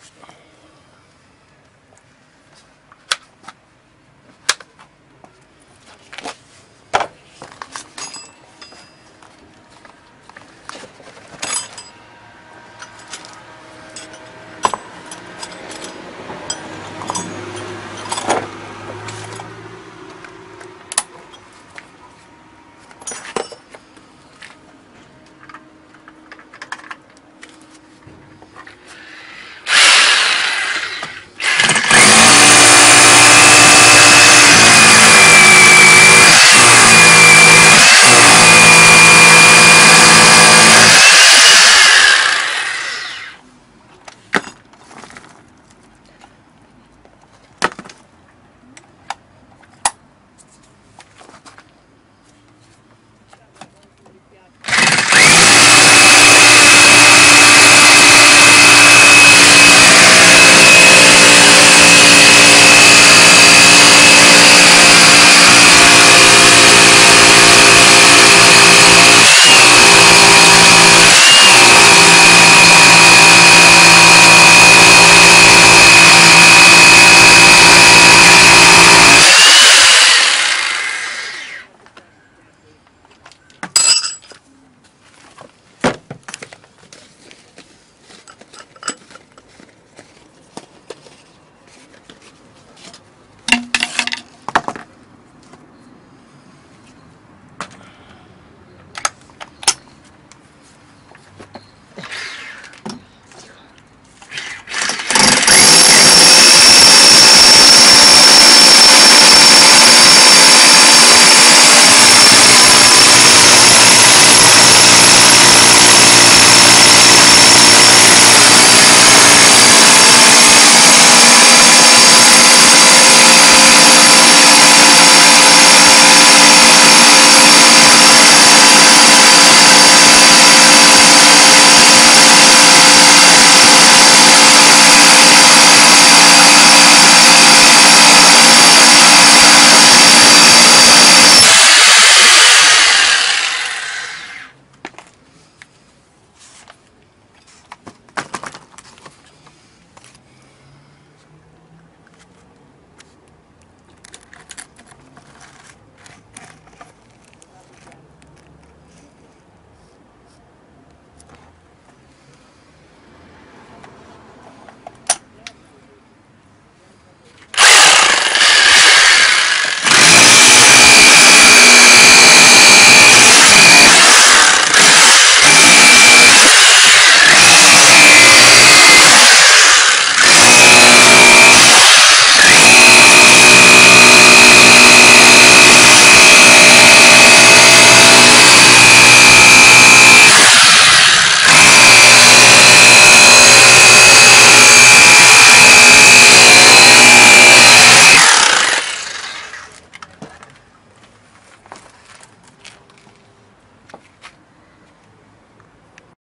stuff.